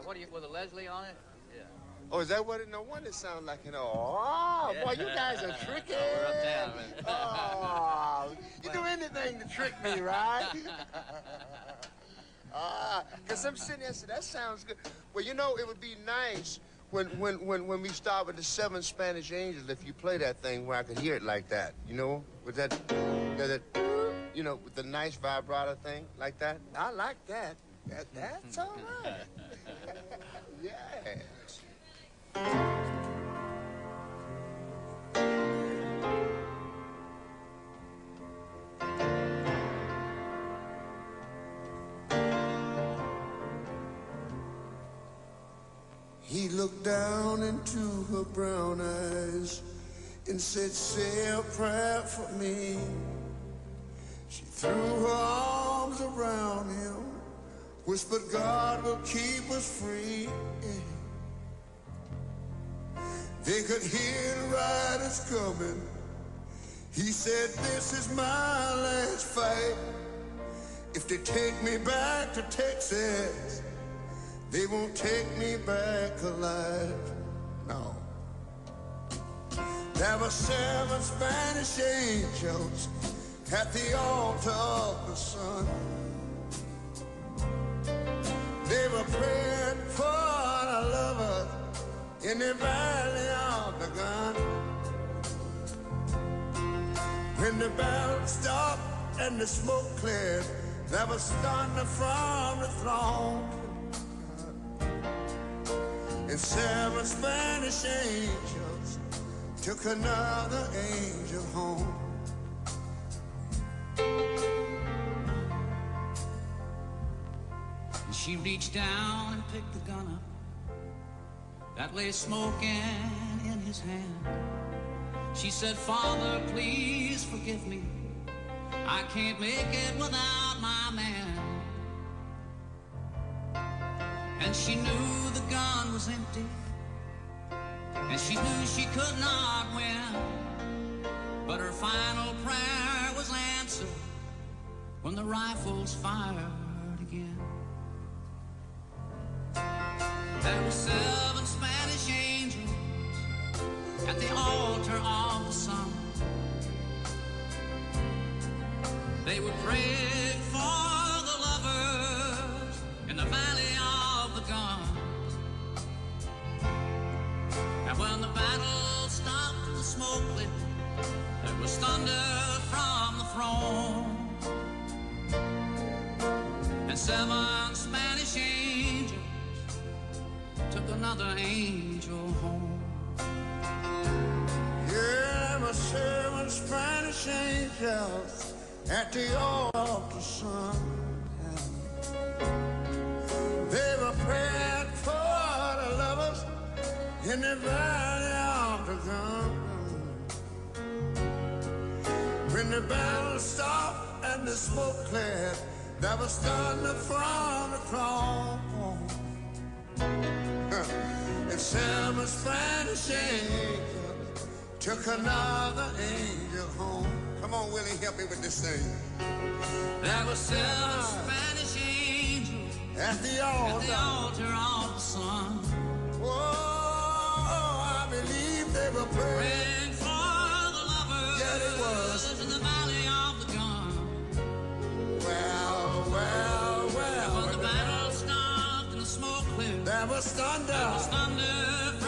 Yeah, what do you, with a Leslie on it? Yeah. Oh, is that what it? No wonder it sounds like an oh, Yeah. boy, you guys are tricky. Man. oh, you do anything to trick me, right? Ah, cause I'm sitting there and say that sounds good. Well, you know, it would be nice when when when when we start with the seven Spanish angels. If you play that thing where I could hear it like that, you know, with that, that, that you know, with the nice vibrato thing like that. I like that. That that's all right. He looked down into her brown eyes and said, Say a prayer for me. She threw her arms around him, whispered, God will keep us free. They could hear the riders coming. He said, This is my last fight. If they take me back to Texas, they won't take me back alive. No. There were seven Spanish angels at the altar of the sun. They were praying for our lovers in the valley gun. When the bell stopped and the smoke cleared, there was thunder from the throne. And seven Spanish angels took another angel home. And she reached down and picked the gun up that lay smoking in his hand. She said, Father, please forgive me. I can't make it without my man. And she knew the gun was empty. And she knew she could not win. But her final prayer was answered when the rifles fired again. There were altar of the sun. They would pray for the lovers in the valley of the guns. And when the battle stopped and the smoke lit, there was thunder from the throne. And seven Spanish angels took another angel home. Angels at the altar, son. They were praying for the lovers in the valley of the gun. When the battle stopped and the smoke cleared, there was thunder from the throne. And seven Spanish angels took another angel home. Come on, Willie, help me with this thing. There were seven Spanish angels At the at the altar. altar of the sun. Oh, I believe they were praying. Praying for the lovers Yeah, it was. in the valley of the gun. Well, well, well. When the battle stopped and the smoke cleared, There was thunder. there was thunder